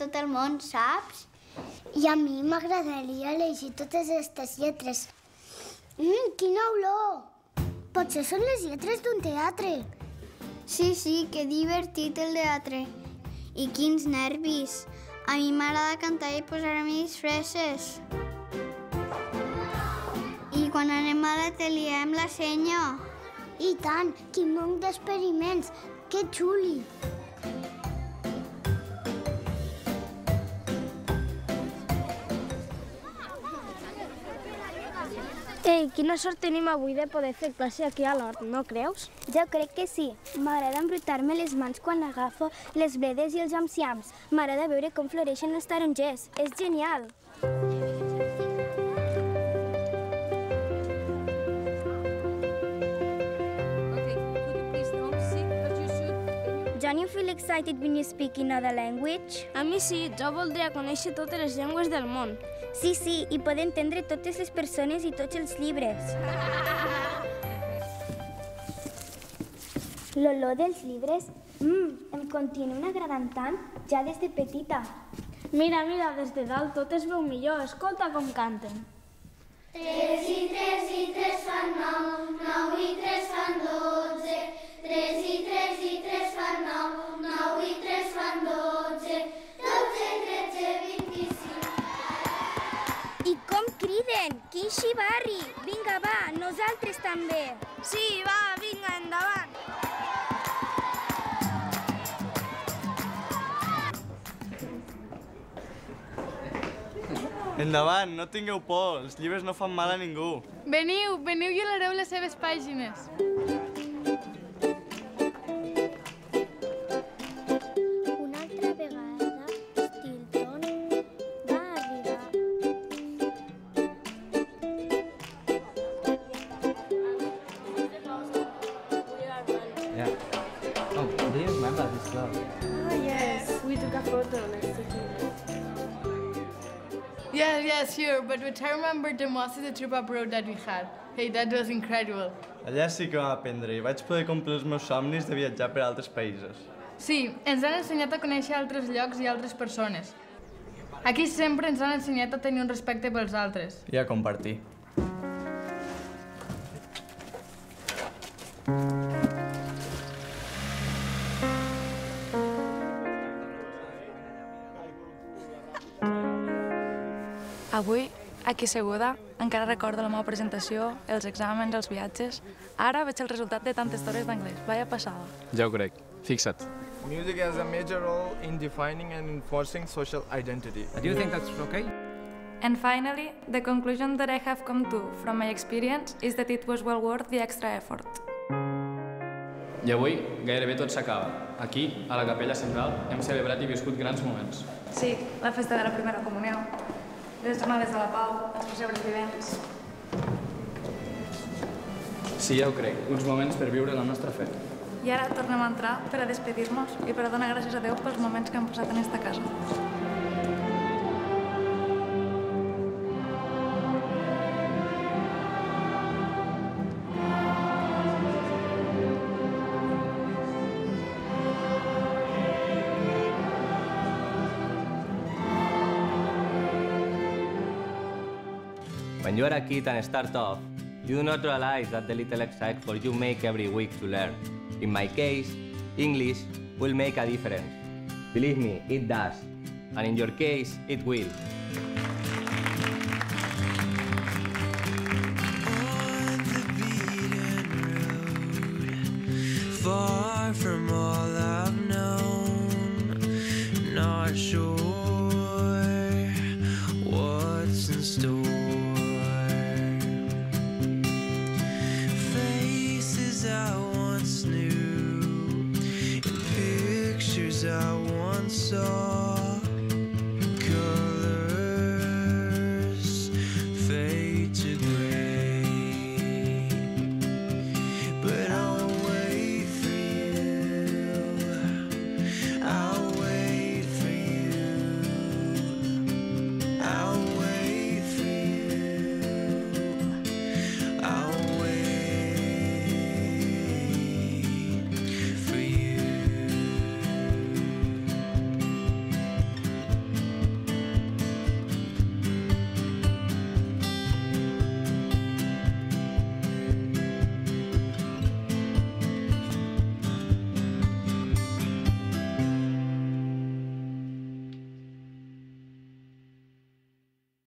tot el món, saps? I a mi m'agradaria llegir totes aquestes lletres. Mmm, quina olor! Potser són les lletres d'un teatre. Sí, sí, que divertit el teatre. I quins nervis. A mi m'agrada cantar i posar-me disfresses. I quan anem a l'atelier amb la senya. I tant, quin munt d'experiments. Que xuli! Ei, quina sort tenim avui de poder fer classe aquí a l'hort, no creus? Jo crec que sí. M'agrada embrutar-me les mans quan agafo les bledes i els enciams. M'agrada veure com floreixen els tarongers. És genial! Don't you feel excited when you speak in other language? A mi sí, jo voldria conèixer totes les llengües del món. Sí, sí, i poder entendre totes les persones i tots els llibres. L'olor dels llibres, mmm, em continuen agradant tant, ja des de petita. Mira, mira, des de dalt tot es veu millor. Escolta com canten. Tres i tres i tres fan nou, nou i tres fan dotze. Criden! Quin xivarri! Vinga, va, nosaltres també. Sí, va, vinga, endavant. Endavant, no tingueu por, els llibres no fan mal a ningú. Veniu, veniu i olereu les seves pàgines. Club? Ah, yes. We took a photo next to him. Yes, yes, sure, but which I remember the most is the trip abroad that we had. Hey, that was incredible. Allà sí que vam aprendre i vaig poder complir els meus somnis de viatjar per altres països. Sí, ens han ensenyat a conèixer altres llocs i altres persones. Aquí sempre ens han ensenyat a tenir un respecte pels altres. I a compartir. Avui, aquí seguda, encara recordo la meva presentació, els exàmens, els viatges. Ara veig el resultat de tantes hores d'anglès. Vaya passada. Ja ho crec. Fixa't. Music has a major role in defining and enforcing social identity. Do you think that's okay? And finally, the conclusion that I have come to from my experience is that it was well worth the extra effort. I avui gairebé tot s'acaba. Aquí, a la capella central, hem celebrat i viscut grans moments. Sí, la festa de la primera comunió, les jornades de la pau, els pessebres vivents... Sí, ja ho crec. Uns moments per viure la nostra fe. I ara tornem a entrar per a despedir-nos i per a donar gràcies a Déu pels moments que hem passat en esta casa. When you are a kid and start off, you do not realize that the little effort you make every week to learn. In my case, English will make a difference. Believe me, it does. And in your case, it will. far from I once saw.